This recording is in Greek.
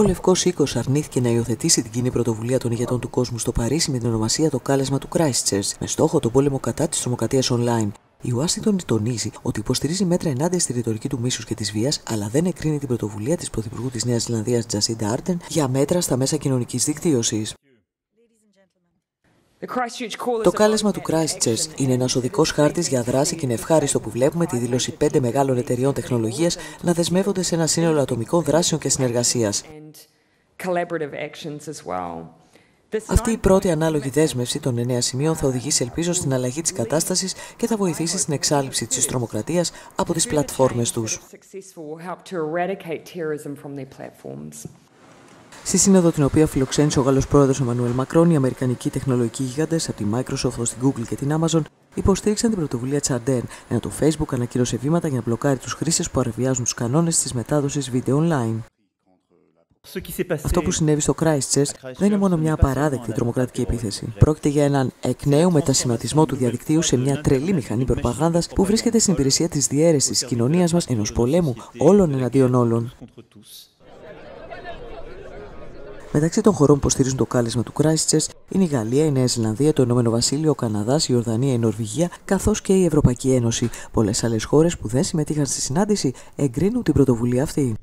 Ο Λευκός Οίκος αρνήθηκε να υιοθετήσει την κοινή πρωτοβουλία των ηγετών του κόσμου στο Παρίσι με την ονομασία Το Κάλεσμα του Christchurch, με στόχο τον πόλεμο κατά της τρομοκρατίας online. Η Ουάσιγκτον τονίζει ότι υποστηρίζει μέτρα ενάντια στη ρητορική του μίσους και της βίας, αλλά δεν εκρίνει την πρωτοβουλία της Πρωθυπουργού της Νέας Ζηλανδίας Τζασίντα Άρτεν για μέτρα στα μέσα κοινωνικής δικτύωσης. Το κάλεσμα του Christchurch είναι ένας οδικός χάρτης για δράση και είναι ευχάριστο που βλέπουμε τη δήλωση πέντε μεγάλων εταιριών τεχνολογίας να δεσμεύονται σε ένα σύνολο ατομικών δράσεων και συνεργασίας. Αυτή η πρώτη ανάλογη δέσμευση των εννέα σημείων θα οδηγήσει, ελπίζω, στην αλλαγή της κατάστασης και θα βοηθήσει στην εξάλληψη της τρομοκρατίας από τις πλατφόρμες τους. Στη σύνοδο την οποία φιλοξένησε ο Γάλλος πρόεδρος Εμμανουέλ Μακρόν, οι Αμερικανικοί τεχνολογικοί γίγαντες από τη Microsoft ως την Google και την Amazon υποστήριξαν την πρωτοβουλία Τσαντέν, ενώ το Facebook ανακοίνωσε βήματα για να μπλοκάρει τους χρήστες που αρεβιάζουν τους κανόνες της μετάδοσης βίντεο online. Αυτό που συνέβη στο Christchurch δεν είναι μόνο μια απαράδεκτη τρομοκρατική επίθεση. Πρόκειται για έναν εκ νέου μετασχηματισμό του διαδικτύου σε μια τρελή μηχανή προπαγάνδας που βρίσκεται στην υπηρεσία της διαίρεσης της κοινωνίας μας ενός πολέμου όλων εναντίον όλων. Μεταξύ των χωρών που στηρίζουν το κάλεσμα του Christchurch είναι η Γαλλία, η Νέα Ζηλανδία, το Ηνωμένο Βασίλειο, ο Καναδάς, η Ορδανία, η Νορβηγία, καθώς και η Ευρωπαϊκή Ένωση. Πολλές άλλες χώρες που δεν συμμετείχαν στη συνάντηση εγκρίνουν την πρωτοβουλία αυτή.